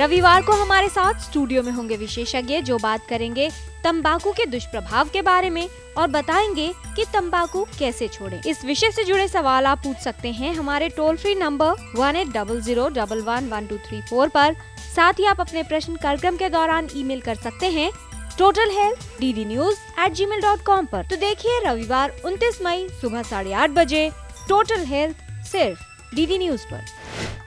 रविवार को हमारे साथ स्टूडियो में होंगे विशेषज्ञ जो बात करेंगे तंबाकू के दुष्प्रभाव के बारे में और बताएँगे कि तंबाकू कैसे छोड़ें। इस विषय से जुड़े सवाल आप पूछ सकते हैं हमारे toll free number one eight double zero double one one two three four पर। साथ ही आप अपने प्रश्न कार्यक्रम के दौरान ईमेल कर सकते हैं total health D D news at gmail dot com आरोप तो देखिए रविवार 29 मई सुबह साढ़े आठ बजे टोटल हेल्थ सिर्फ़ डी डी न्यूज़ आरोप